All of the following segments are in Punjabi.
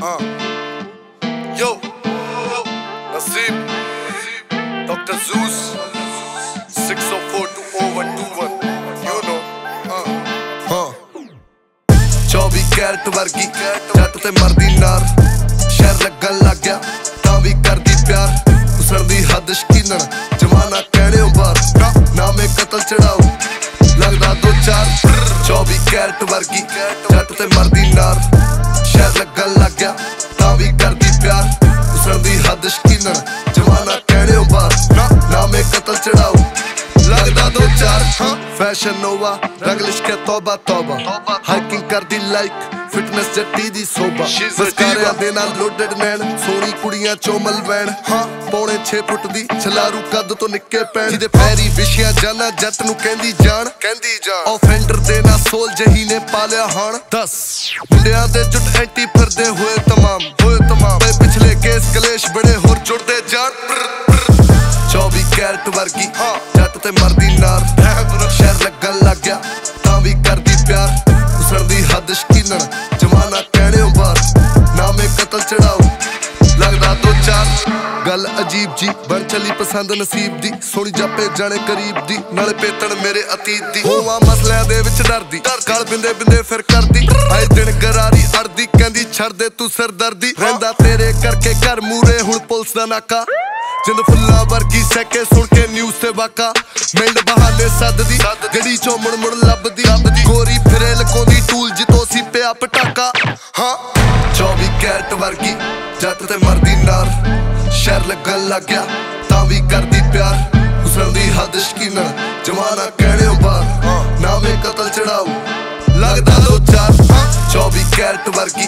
Uh. Yo, Nasib, Dr. Zeus, 6042021, you know. Uh. Uh. 24 carat ਵਰਗੀ ਜੱਟ ਤੇ ਮਰਦੀ ਨਾਰ ਸ਼ਹਿਰ ਲੱਗਣ ਲੱਗ ਗਿਆ ਤਾਂ ਵੀ ਕਰਦੀ ਪਿਆਰ ਉਸਰਦੀ ਹੱਦ ਸ਼ਕੀਨਣ ਜਮਾਨਾ ਕਹਿਣੇ ਬਾਰ ਨਾਮੇ ਕਤਲ ਚੜਾਓ ਲੱਗਦਾ ਦੋ ਚਾਰ 24 ਕੈਰਟ ਵਰਗੀ ਜੱਟ ਤੇ ਮਰਦੀ ਨਾਰ ਦੋ ਚਾਰ ਫੈਸ਼ਨ ਨੋਵਾ ਰੰਗ ਲਿਸ਼ਕੇ ਤੋਬਾ ਤੋਬਾ। ਹਾਈਕਿੰਗ ਕਰਦੀ ਲਾਈਕ ਫਿਟਨੈਸ ਜੱਟੀ ਦੀ ਸੋਭਾ। ਬਸਕਾਰਿਆਂ ਦੇ ਨਾਲ ਲੋਡਡ ਨੈਣ ਸੋਹਣੀ ਕੁੜੀਆਂ ਚੋਮਲ ਵੈਣ ਹਾਂ ਪੌਣੇ 6 ਫੁੱਟ ਦੀ ਛਲਾਰੂ ਕੱਦ ਤੋਂ ਨਿੱਕੇ ਪੈਣ। ਜਿਹਦੇ ਪੈਰੀ ਵਿਸ਼ਿਆ ਜਾਨਾ ਜੱਟ ਨੂੰ ਕਹਿੰਦੀ ਜਾਣ। ਕਹਿੰਦੀ ਜਾਣ। ਆਫੈਂਡਰ ਦੇ ਨਾਲ ਸੋਲ ਜਹੀ ਨੇ ਪਾਲਿਆ ਹਣ। 10 ਮੁੰਡਿਆਂ ਦੇ ਜੁੱਟ ਐਂਟੀ ਫਿਰਦੇ ਹੋਏ ਤਮਾਮ। ਹੋਏ ਤਮਾਮ। ਪਿਛਲੇ ਕੇਸ ਕਲੇਸ਼ ਬੜੇ ਹੋਰ ਜੁੜਦੇ ਜਾਣ। 24 ਕੈਰਟ ਵਰਗੀ ਜੱਟ ਤੇ ਮਰਦੀ ਨਾਰ ਸ਼ਹਿਰ ਲੱਗਣ ਲੱਗ ਗਿਆ, ਤਾਂ ਵੀ ਕਰਦੀ ਪਿਆਰ ਉਸਰਦੀ ਹੱਦ ਸ਼ਕੀਨਣ, ਜਮਾਨਾ ਕਹਿਣੇ ਬਾਰ ਨਾਮੇ ਕਤਲ ਚੜਾਓ, ਲੱਗਦਾ ਦੋ ਚਾਰ। ਗੱਲ ਅਜੀਬ ਜੀ, ਬਣ ਚਲੀ ਪਸੰਦ ਨਸੀਬ ਦੀ, ਸੋਹਣੀ ਜਾਪੇ ਜਾਣੇ ਕਰੀਬ ਦੀ, ਨਾਲੇ ਪੇਤਣ ਮੇਰੇ ਅਤੀਤ ਦੀ ਹੋਵਾ ਮਸਲਿਆਂ ਦੇ ਵਿੱਚ ਡਰਦੀ ਗਲ ਬਿੰਦੇ ਬਿੰਦੇ ਫਿਰ ਕਰਦੀ, ਆਏ ਦਿਨ ਗਰਾਰੀ ਅੜਦੀ, ਕਹਿੰਦੀ ਛੱਡ ਦੇ ਤੂੰ ਸਰਦਰਦੀ, ਰਹਿੰਦਾ ਤੇਰੇ ਕਰਕੇ ਘਰ ਮੂਰੇ ਹੁਣ ਪੁਲਿਸ ਦਾ ਨਾਕਾ। ਜਿੰਦ ਫੁੱਲਾ ਵਰਗੀ ਸੈਕੇ ਸੁਣ ਕੇ ਨਿਊਜ਼ ਤੇ ਵਾਕਾ। ਮਿੰਡ ਬਹਾਨੇ ਸੱਦਦੀ, ਜਿਹੜੀ ਚੋਂ ਮੁੜ ਲੱਭਦੀ। ਗੋਰੀ ਫਿਰੇ ਲਕੋਂਦੀ, ਟੂਲ ਜਿੱਤੋਂ ਸੀ ਪਿਆ ਪਟਾਕਾ। ਹਾਂ 24 ਕੈਰਟ ਵਰਗੀ, ਜੱਟ ਤੇ ਮਰਦੀ ਨਾਰ। ਸ਼ਹਿਰ ਲੱਗਣ ਲੱਗ ਤਾਂ ਵੀ ਕਰਦੀ ਪਿਆਰ। ਉਸਰਦੀ ਹੱਦ ਸ਼ਕੀਨਣ ਜਮਾਨਾ ਕਹਿਣੇ ਬਾਰ ਨਾਮੇ ਕਤਲ ਚੜਾਓ, ਲੱਗਦਾ ਦੋ ਚਾਰ। 24 ਕੈਰਟ ਵਰਗੀ,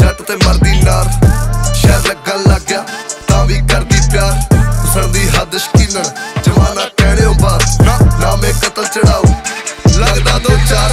ਜੱਟ ਤੇ ਮਰਦੀ ਨਾਰ। ਸ਼ਹਿਰ ਲੱਗਣ ਲੱਗ ਗਿਆ, ਤਾਂ ਵੀ ਕਰਦੀ ਪਿਆਰ। ਕਸਰ ਦੀ ਹੱਦ ਸ਼ਕੀਨਣ ਜਮਾਨਾ ਕਹਿਣਿਓ ਬਾਤ ਨਾ ਨਾਮੇ ਕਤਲ ਚੜਾਓ ਲੱਗਦਾ ਦੋ ਚਾਰ